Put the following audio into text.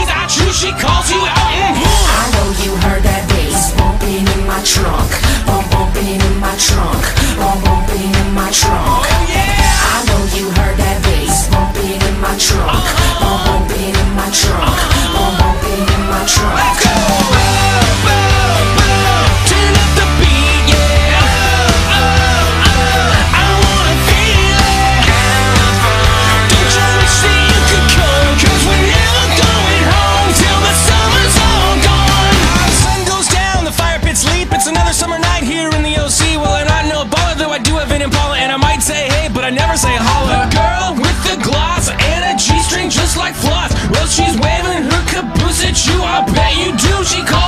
things I choose, she calls you out and I know you heard that bass bumping in my trunk. she's waving her caboose at you. I bet you do. She calls.